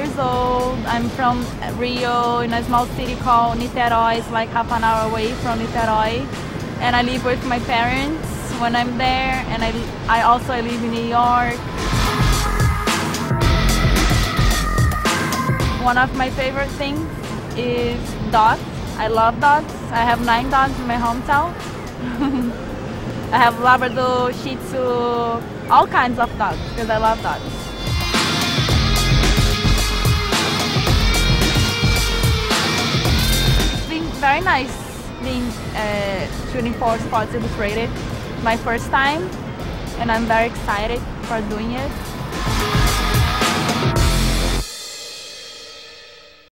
years old. I'm from Rio in a small city called Niterói. It's like half an hour away from Niterói. And I live with my parents when I'm there. And I, I also I live in New York. One of my favorite things is dogs. I love dogs. I have nine dogs in my hometown. I have Labrador, Shih Tzu, all kinds of dogs because I love dogs. Very nice being uh, shooting for Sports Illustrated. My first time and I'm very excited for doing it.